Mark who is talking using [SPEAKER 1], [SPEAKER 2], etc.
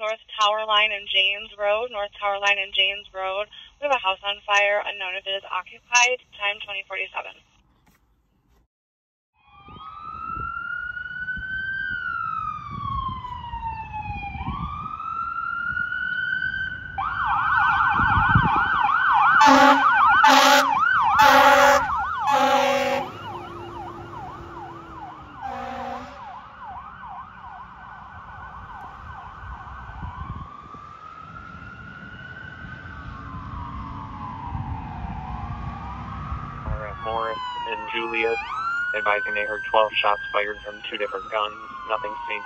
[SPEAKER 1] North Tower Line and James Road. North Tower Line and James Road. We have a house on fire, unknown if it is occupied. Time 2047.
[SPEAKER 2] Morris, and Julius, advising they heard 12 shots fired from two different guns. Nothing seen.